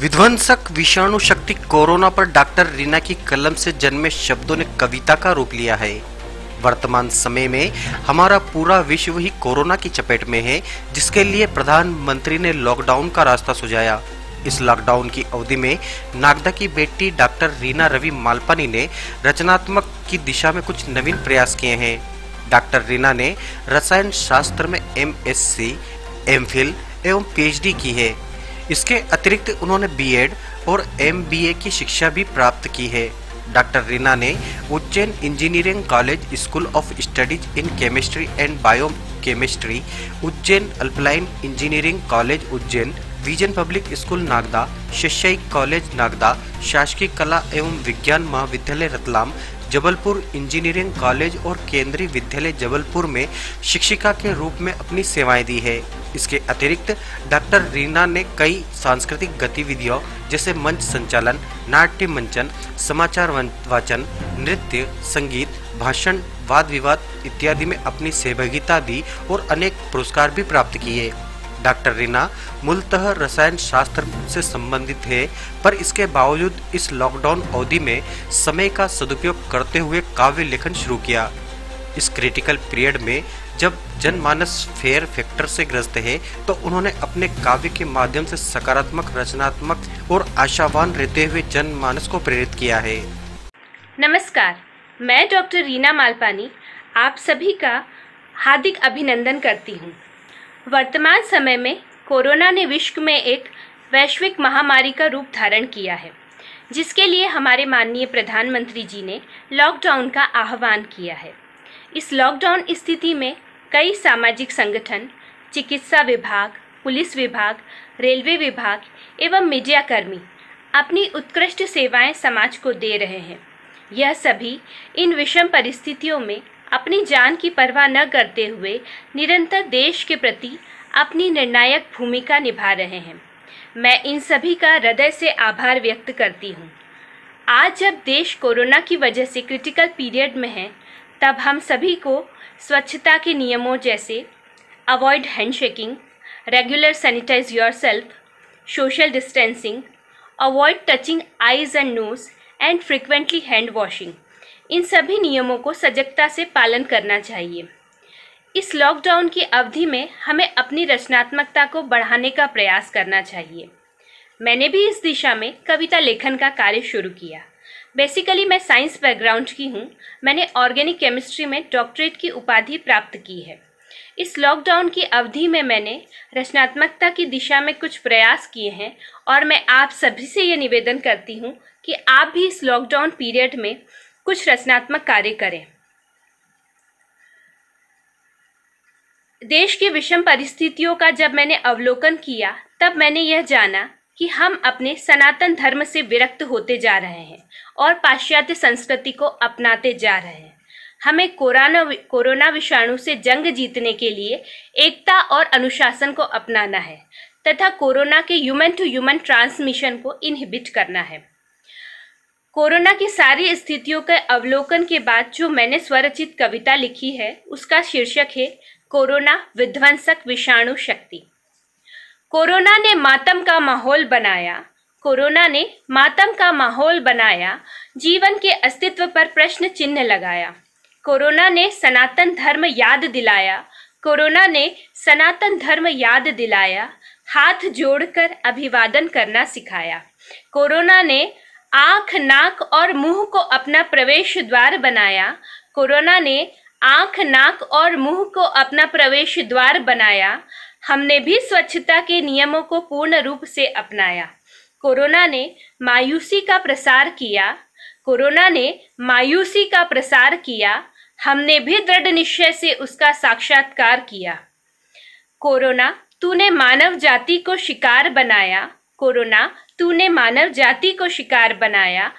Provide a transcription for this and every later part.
विध्वंसक विषाणु शक्ति कोरोना पर डॉक्टर रीना की कलम से जन्मे शब्दों ने कविता का रूप लिया है। वर्तमान समय में हमारा पूरा विश्व ही कोरोना की चपेट में है, जिसके लिए प्रधानमंत्री ने लॉकडाउन का रास्ता सुझाया। इस लॉकडाउन की अवधि में नागदा की बेटी डॉक्टर रीना रवि मालपानी ने रचनात्मक की दिशा में कुछ नवीन प्रयास किए हैं। डॉक्टर रीना ने रसायन शास्त्र में एम एस एवं पीएचडी की है। इसके अतिरिक्त उन्होंने बीएड और एमबीए की शिक्षा भी प्राप्त की है। डॉक्टर रीना ने Ujjain engineering college school of studies in chemistry and bio chemistry Ujjain alpine engineering college Ujjain, vision public school Nagda शैक्षिक कॉलेज नागदा, शासकीय कला एवं विज्ञान महाविद्यालय रतलाम जबलपुर इंजीनियरिंग कॉलेज और केंद्रीय विद्यालय जबलपुर में शिक्षिका के रूप में अपनी सेवाएँ दी है। इसके अतिरिक्त डॉक्टर रीना ने कई सांस्कृतिक गतिविधियों, जैसे मंच संचालन, नाट्य मंचन, समाचार वाचन, नृत्य, संगीत, भाषण, वाद विवाद इत्यादि में अपनी सहभागिता दी और अनेक पुरस्कार भी प्राप्त किए। डॉक्टर रीना मूलतः रसायन शास्त्र से संबंधित है पर इसके बावजूद इस लॉकडाउन अवधि में समय का सदुपयोग करते हुए काव्य लेखन शुरू किया। इस क्रिटिकल पीरियड में जब जनमानस फेयर फैक्टर से ग्रस्त है तो उन्होंने अपने काव्य के माध्यम से सकारात्मक, रचनात्मक और आशावान रहते हुए जनमानस को प्रेरित किया है। नमस्कार, मैं डॉक्टर रीना मालपानी आप सभी का हार्दिक अभिनंदन करती हूँ। वर्तमान समय में कोरोना ने विश्व में एक वैश्विक महामारी का रूप धारण किया है, जिसके लिए हमारे माननीय प्रधानमंत्री जी ने लॉकडाउन का आह्वान किया है। इस लॉकडाउन स्थिति में कई सामाजिक संगठन, चिकित्सा विभाग, पुलिस विभाग, रेलवे विभाग एवं मीडियाकर्मी अपनी उत्कृष्ट सेवाएँ समाज को दे रहे हैं। यह सभी इन विषम परिस्थितियों में अपनी जान की परवाह न करते हुए निरंतर देश के प्रति अपनी निर्णायक भूमिका निभा रहे हैं। मैं इन सभी का हृदय से आभार व्यक्त करती हूँ। आज जब देश कोरोना की वजह से क्रिटिकल पीरियड में है, तब हम सभी को स्वच्छता के नियमों जैसे avoid handshaking regular sanitize yourself social distancing avoid touching eyes and nose and frequently hand washing इन सभी नियमों को सजगता से पालन करना चाहिए। इस लॉकडाउन की अवधि में हमें अपनी रचनात्मकता को बढ़ाने का प्रयास करना चाहिए। मैंने भी इस दिशा में कविता लेखन का कार्य शुरू किया। बेसिकली मैं साइंस बैकग्राउंड की हूँ। मैंने ऑर्गेनिक केमिस्ट्री में डॉक्टरेट की उपाधि प्राप्त की है। इस लॉकडाउन की अवधि में मैंने रचनात्मकता की दिशा में कुछ प्रयास किए हैं और मैं आप सभी से ये निवेदन करती हूँ कि आप भी इस लॉकडाउन पीरियड में कुछ रचनात्मक कार्य करें। देश की विषम परिस्थितियों का जब मैंने अवलोकन किया, तब मैंने यह जाना कि हम अपने सनातन धर्म से विरक्त होते जा रहे हैं और पाश्चात्य संस्कृति को अपनाते जा रहे हैं। हमें कोरोना कोरोना विषाणु से जंग जीतने के लिए एकता और अनुशासन को अपनाना है, तथा कोरोना के ह्यूमन टू ह्यूमन ट्रांसमिशन को इनहिबिट करना है। कोरोना की सारी स्थितियों के अवलोकन के बाद जो मैंने स्वरचित कविता लिखी है, उसका शीर्षक है, कोरोना विध्वंसक विषाणु शक्ति। कोरोना ने मातम का माहौल बनाया। कोरोना ने मातम का माहौल बनाया, जीवन के अस्तित्व पर प्रश्न चिन्ह लगाया। कोरोना ने सनातन धर्म याद दिलाया। कोरोना ने सनातन धर्म याद दिलाया। हाथ जोड़कर अभिवादन करना सिखाया। कोरोना ने आँख, नाक और मुँह को अपना प्रवेश द्वार बनाया। कोरोना ने आँख, नाक और मुँह को अपना प्रवेश द्वार बनाया। हमने भी स्वच्छता के नियमों को पूर्ण रूप से अपनाया। कोरोना ने मायूसी का प्रसार किया। कोरोना ने मायूसी का प्रसार किया। हमने भी दृढ़ निश्चय से उसका साक्षात्कार किया। कोरोना, तूने मानव जाति को शिकार बनाया। कोरोना, तूने मानव जाति को शिकार बनाया,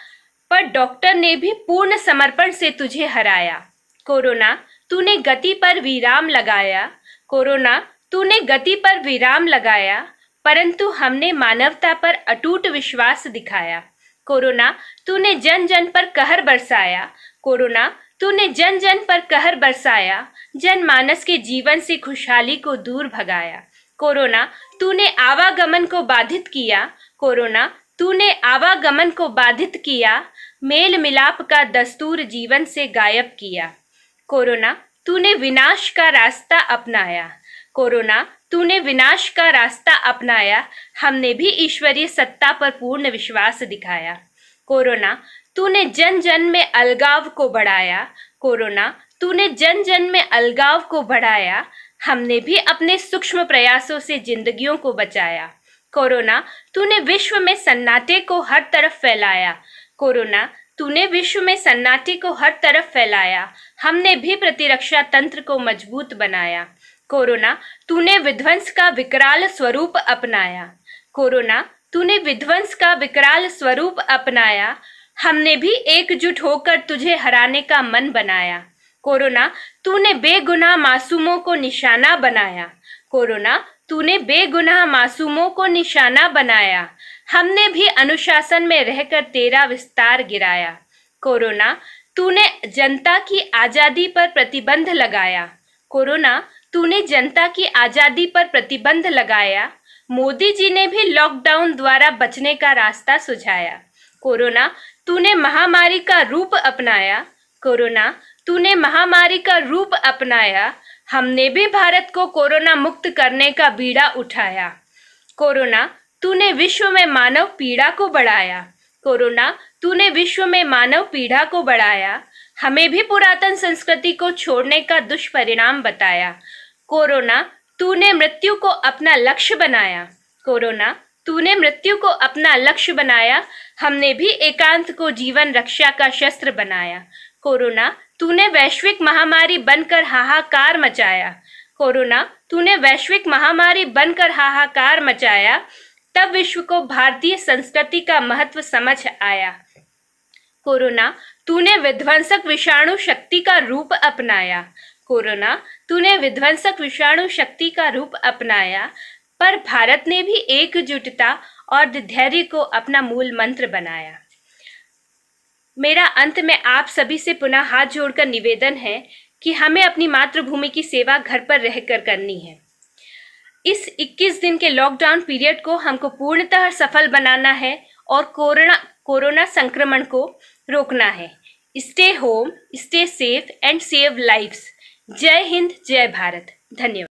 पर डॉक्टर ने भी पूर्ण समर्पण से तुझे हराया। कोरोना, तूने गति पर विराम लगाया। कोरोना, तूने गति पर विराम लगाया, परंतु हमने मानवता पर अटूट विश्वास दिखाया। कोरोना, तूने जन जन पर कहर बरसाया। कोरोना, तूने जन जन पर कहर बरसाया जनमानस के जीवन से खुशहाली को दूर भगाया। कोरोना, तूने आवागमन को बाधित किया। कोरोना, तूने आवागमन को बाधित किया। मेल मिलाप का दस्तूर जीवन से गायब किया। कोरोना, तूने विनाश का रास्ता अपनाया। कोरोना, तूने विनाश का रास्ता अपनाया। हमने भी ईश्वरीय सत्ता पर पूर्ण विश्वास दिखाया। कोरोना, तूने जन जन में अलगाव को बढ़ाया। कोरोना, तूने जन जन में अलगाव को बढ़ाया। हमने भी अपने सूक्ष्म प्रयासों से जिंदगियों को बचाया। कोरोना, तूने विश्व में सन्नाटे को हर तरफ़ फैलाया। कोरोना, तूने विश्व में सन्नाटे को हर तरफ़ फैलाया। हमने भी प्रतिरक्षा तंत्र को मज़बूत बनाया। कोरोना, तूने विध्वंस का विकराल स्वरूप अपनाया। कोरोना, तूने विध्वंस का विकराल स्वरूप अपनाया। हमने भी एकजुट होकर तुझे हराने का मन बनाया। कोरोना, तूने बेगुनाह मासूमों को निशाना बनाया। कोरोना, तूने बेगुनाह मासूमों को निशाना बनाया। हमने भी अनुशासन में रहकर तेरा विस्तार गिराया। कोरोना, तूने जनता की आज़ादी पर प्रतिबंध लगाया। कोरोना, तूने जनता की आज़ादी पर प्रतिबंध लगाया। मोदी जी ने भी लॉकडाउन द्वारा बचने का रास्ता सुझाया। कोरोना, तूने महामारी का रूप अपनाया। कोरोना तूने महामारी का रूप अपनाया, हमने भी भारत को कोरोना मुक्त करने का बीड़ा उठाया। कोरोना, तूने विश्व में मानव पीड़ा को बढ़ाया। कोरोना, तूने विश्व में मानव पीड़ा को बढ़ाया। हमें भी पुरातन संस्कृति को छोड़ने का दुष्परिणाम बताया। कोरोना, तूने मृत्यु को अपना लक्ष्य बनाया। कोरोना, तूने मृत्यु को अपना लक्ष्य बनाया। हमने भी एकांत को जीवन रक्षा का शस्त्र बनाया। कोरोना, तूने वैश्विक महामारी बनकर हाहाकार मचाया। कोरोना, तूने वैश्विक महामारी बनकर हाहाकार मचाया। तब विश्व को भारतीय संस्कृति का महत्व समझ आया। कोरोना, तूने विध्वंसक विषाणु शक्ति का रूप अपनाया। कोरोना, तूने विध्वंसक विषाणु शक्ति का रूप अपनाया। पर भारत ने भी एकजुटता और धैर्य को अपना मूल मंत्र बनाया। मेरा अंत में आप सभी से पुनः हाथ जोड़कर निवेदन है कि हमें अपनी मातृभूमि की सेवा घर पर रहकर करनी है। इस 21 दिन के लॉकडाउन पीरियड को हमको पूर्णतः सफल बनाना है और कोरोना कोरोना संक्रमण को रोकना है। Stay home stay safe and save lives Jai Hind, Jai Bharat. धन्यवाद।